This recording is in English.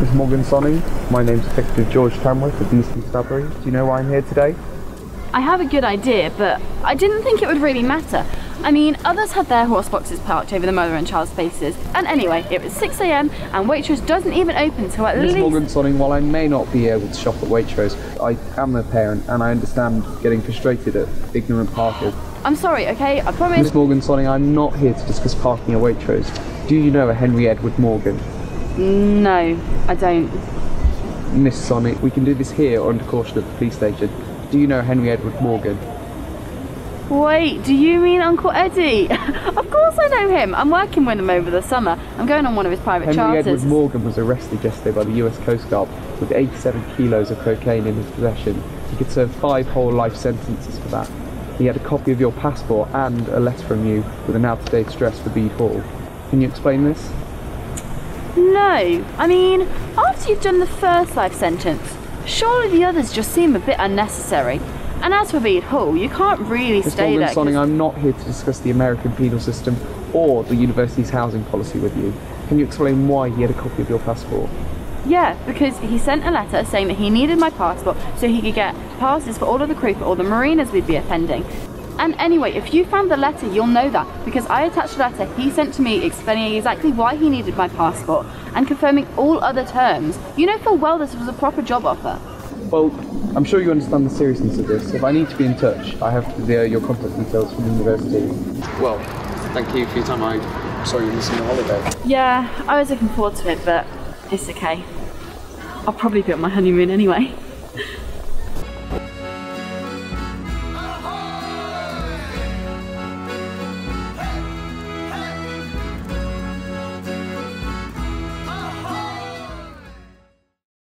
Miss Morgan Sonning, my name's Detective George Tamworth of East Stabbury. Do you know why I'm here today? I have a good idea, but I didn't think it would really matter. I mean, others had their horse boxes parked over the mother and child spaces. And anyway, it was 6am and Waitrose doesn't even open till at Miss least... Morgan Sonning, while I may not be able to shop at Waitrose, I am a parent and I understand getting frustrated at ignorant parkers. I'm sorry, okay? I promise... Miss Morgan Sonning, I'm not here to discuss parking at Waitrose. Do you know a Henry Edward Morgan? No, I don't. Miss Sonning, we can do this here or under caution at the police station. Do you know Henry Edward Morgan? Wait, do you mean Uncle Eddie? of course I know him. I'm working with him over the summer. I'm going on one of his private Henry charters. Edward Morgan was arrested yesterday by the US Coast Guard with 87 kilos of cocaine in his possession. He could serve five whole life sentences for that. He had a copy of your passport and a letter from you with an out-of-date address for Bede Hall. Can you explain this? No, I mean, after you've done the first life sentence, surely the others just seem a bit unnecessary. And as for Bede Hall, you can't really Miss stay Morgan there. Sonning, I'm not here to discuss the American penal system or the university's housing policy with you. Can you explain why he had a copy of your passport? Yeah, because he sent a letter saying that he needed my passport so he could get passes for all of the crew for all the marinas we'd be attending. And anyway, if you found the letter, you'll know that because I attached a letter he sent to me explaining exactly why he needed my passport and confirming all other terms. You know full well this was a proper job offer. Well, I'm sure you understand the seriousness of this. If I need to be in touch, I have the, your contact details from the university. Well, thank you for your time. I'm sorry you're missing the holiday. Yeah, I was looking forward to it, but it's okay. I'll probably be on my honeymoon anyway.